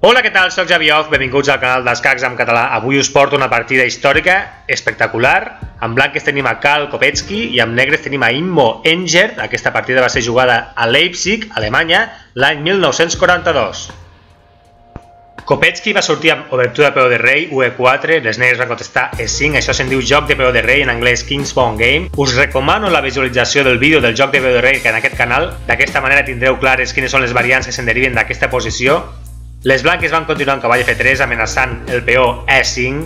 Hola, què tal? Soc Javi Off, benvinguts al canal d'Escacs en català. Avui us porto una partida històrica espectacular. En blanques tenim a Karl Kopetsky i en negres tenim a Immo Engert. Aquesta partida va ser jugada a Leipzig, Alemanya, l'any 1942. Kopetsky va sortir amb obertura de peu de rei, UE4, les negres van contestar E5, això se'n diu joc de peu de rei, en anglès King's Pawn Game. Us recomano la visualització del vídeo del joc de peu de rei que en aquest canal, d'aquesta manera tindreu clares quines són les variants que se'n deriven d'aquesta posició les blanques van continuar amb cavall F3 amenaçant el peó E5.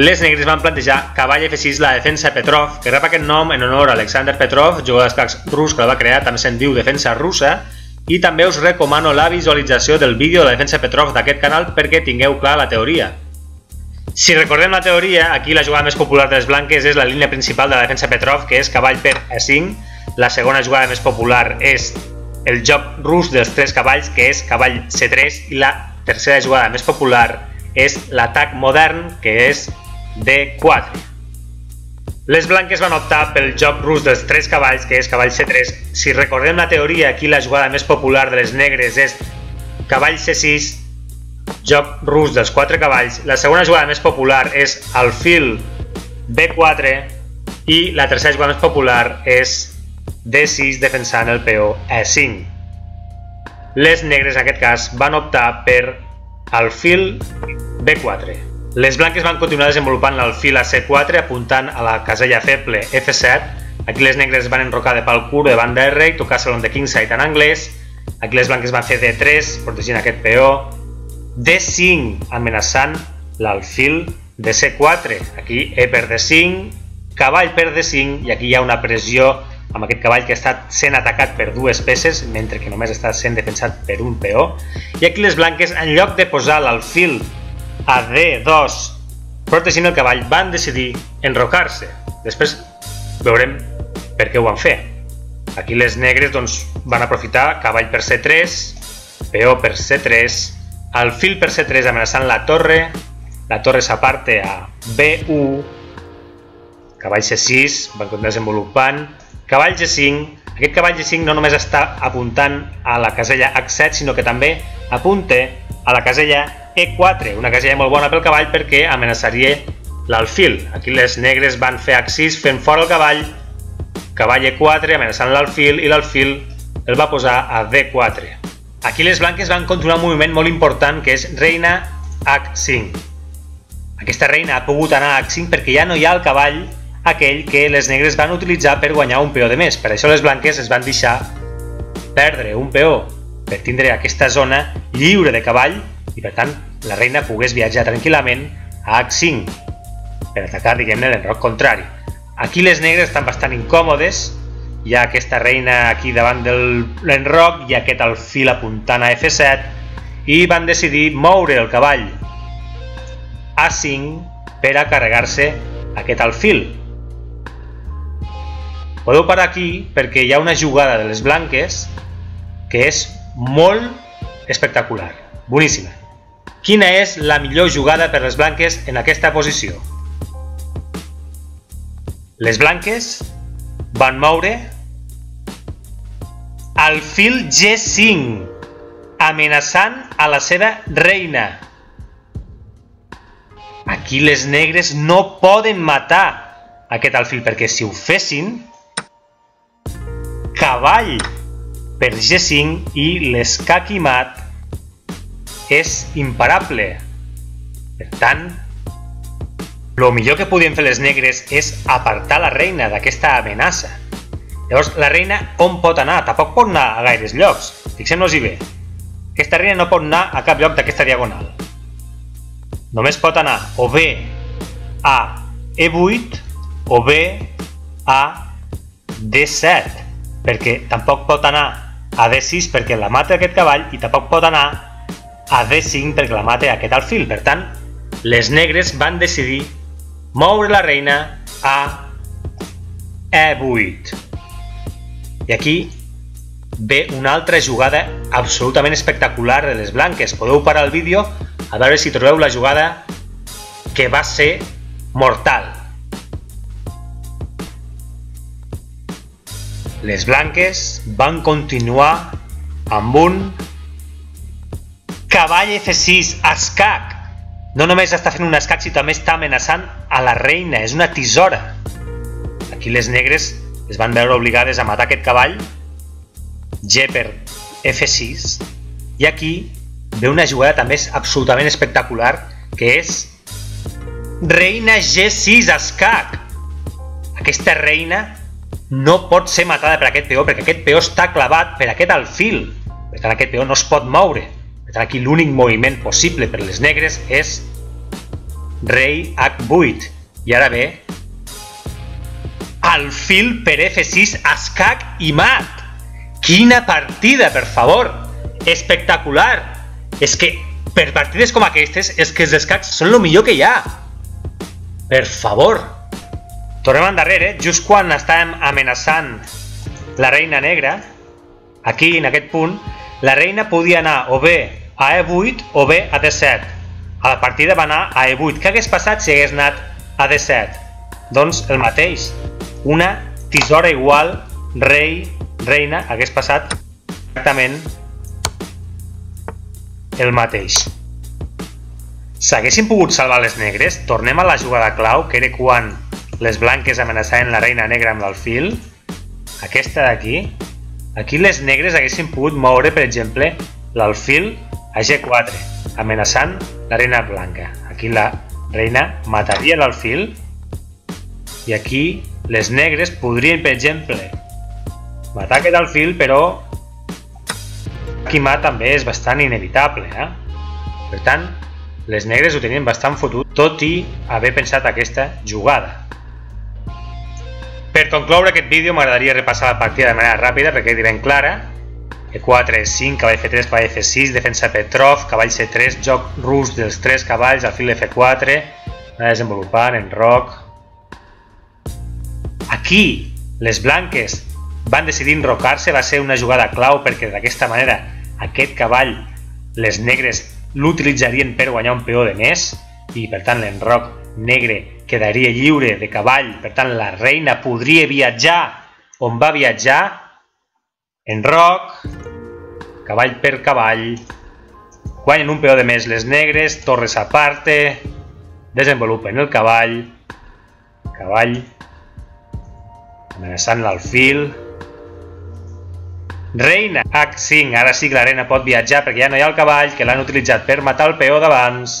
Les negres van plantejar cavall F6 la defensa Petrov, que rep aquest nom en honor a Alexander Petrov, jugador d'escacs rus que la va crear, també se'n diu defensa russa, i també us recomano la visualització del vídeo de la defensa Petrov d'aquest canal perquè tingueu clar la teoria. Si recordem la teoria, aquí la jugada més popular de les blanques és la línia principal de la defensa Petrov, que és cavall per E5. La segona jugada més popular és el joc rus dels tres cavalls, que és cavall C3, i la tercera jugada més popular és l'atac modern, que és D4. Les blanques van optar pel joc rus dels tres cavalls, que és cavall C3. Si recordem la teoria, aquí la jugada més popular de les negres és cavall C6, joc rus dels quatre cavalls. La segona jugada més popular és alfil B4 i la tercera jugada més popular és D6 defensant el peó E5. Les negres en aquest cas van optar per alfil B4. Les blanques van continuar desenvolupant l'alfil a C4 apuntant a la casella feble F7. Aquí les negres van enrocar de pal curt de R i tocar salon de kingside en anglès. Aquí les blanques van fer D3 protegint aquest peó. D5 amenaçant l'alfil de C4. Aquí E per D5, cavall per D5 i aquí hi ha una pressió amb aquest cavall que està sent atacat per dues peces, mentre que només està sent defensat per un peó. I aquí les blanques, en lloc de posar l'alfil a D2 protegint el cavall, van decidir enrocar-se. Després veurem per què ho van fer. Aquí les negres doncs, van aprofitar cavall per C3, peó per C3, alfil per C3 amenaçant la torre, la torre s'aparte a B1, cavall C6, van continuar desenvolupant, Cavall G5, aquest cavall G5 no només està apuntant a la casella H7, sinó que també apunta a la casella E4, una casella molt bona pel cavall perquè amenaçaria l'alfil. Aquí les negres van fer H6 fent fora el cavall, cavall E4 amenaçant l'alfil i l'alfil el va posar a D4. Aquí les blanques van continuar un moviment molt important que és reina H5. Aquesta reina ha pogut anar a H5 perquè ja no hi ha el cavall aquell que les negres van utilitzar per guanyar un peó de més. Per això les blanques es van deixar perdre un peó per tindre aquesta zona lliure de cavall i per tant la reina pogués viatjar tranquil·lament a H5 per atacar, diguem-ne, l'enroc contrari. Aquí les negres estan bastant incòmodes, hi ha aquesta reina aquí davant de l'enroc i aquest alfil apuntant a F7 i van decidir moure el cavall a 5 per a carregar-se aquest alfil. Podeu parar aquí perquè hi ha una jugada de les blanques que és molt espectacular, boníssima. Quina és la millor jugada per les blanques en aquesta posició? Les blanques van moure al fil G5, amenaçant a la seva reina. Aquí les negres no poden matar aquest alfil, perquè si ho fessin, cavall per G5 i l'escac mat és imparable. Per tant, el millor que podien fer les negres és apartar la reina d'aquesta amenaça. Llavors, la reina on pot anar? Tampoc pot anar a gaires llocs. Fixem-nos-hi bé. Aquesta reina no pot anar a cap lloc d'aquesta diagonal. Només pot anar o bé a E8 o bé a D7 perquè tampoc pot anar a D6 perquè la mata aquest cavall i tampoc pot anar a D5 perquè la mata aquest alfil. Per tant, les negres van decidir moure la reina a E8. I aquí ve una altra jugada absolutament espectacular de les blanques. Podeu parar el vídeo a veure si trobeu la jugada que va ser mortal. Les blanques van continuar amb un Cavall F6, escac. No només està fent un escac, sinó també està amenaçant a la reina. És una tisora. Aquí les negres es van veure obligades a matar aquest cavall. G per F6. I aquí ve una jugada també absolutament espectacular, que és reina G6 escac. Aquesta reina no pot ser matada per aquest peó, perquè aquest peó està clavat per aquest alfil. Per tant, aquest peó no es pot moure. Per tant, aquí l'únic moviment possible per les negres és rei H8. I ara ve alfil per F6, escac i mat. Quina partida, per favor! Espectacular! És que per partides com aquestes és que els escacs són el millor que hi ha. Per favor! Tornem endarrere, just quan estàvem amenaçant la reina negra, aquí, en aquest punt, la reina podia anar o bé a E8 o bé a D7. A la partida va anar a E8. Què hagués passat si hagués anat a D7? Doncs el mateix. Una tisora igual, rei, reina, hagués passat exactament el mateix. S'haguessin pogut salvar les negres? Tornem a la jugada clau, que era quan les blanques amenaçaven la reina negra amb l'alfil, aquesta d'aquí, aquí les negres haguessin pogut moure, per exemple, l'alfil a G4, amenaçant la reina blanca. Aquí la reina mataria l'alfil i aquí les negres podrien, per exemple, matar aquest alfil, però aquí mat també és bastant inevitable. Eh? Per tant, les negres ho tenien bastant fotut, tot i haver pensat aquesta jugada. Per concloure aquest vídeo m'agradaria repassar la partida de manera ràpida perquè quedi ben clara. E4, E5, cavall F3, cavall F6, defensa Petrov, cavall C3, joc rus dels tres cavalls, fil F4, anar desenvolupant en roc. Aquí, les blanques van decidir enrocar-se, va ser una jugada clau perquè d'aquesta manera aquest cavall les negres l'utilitzarien per guanyar un peó de més i per tant l'enroc negre quedaria lliure de cavall, per tant la reina podria viatjar. On va viatjar, en roc, cavall per cavall, guanyen un peó de més les negres, torres a parte, desenvolupen el cavall, cavall, amenaçant l'alfil, reina H5, ara sí que la reina pot viatjar perquè ja no hi ha el cavall que l'han utilitzat per matar el peó d'abans,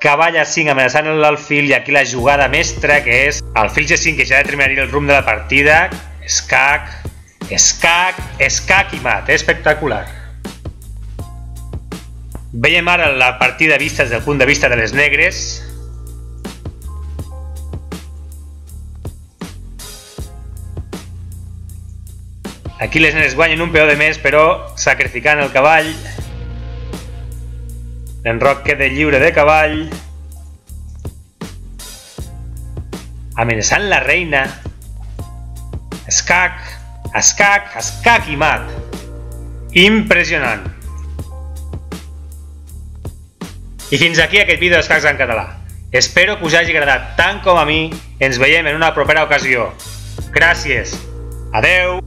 cavall a 5 amenaçant l'alfil i aquí la jugada mestra que és el fil G5 que ja determinaria el rumb de la partida, escac, escac, escac i mat, espectacular. Veiem ara la partida vista des del punt de vista de les negres. Aquí les negres guanyen un peó de més, però sacrificant el cavall L'enroc queda lliure de cavall. Amenaçant la reina. Escac, escac, escac i mat. Impressionant. I fins aquí aquest vídeo d'escacs en català. Espero que us hagi agradat tant com a mi. Ens veiem en una propera ocasió. Gràcies. Adeu.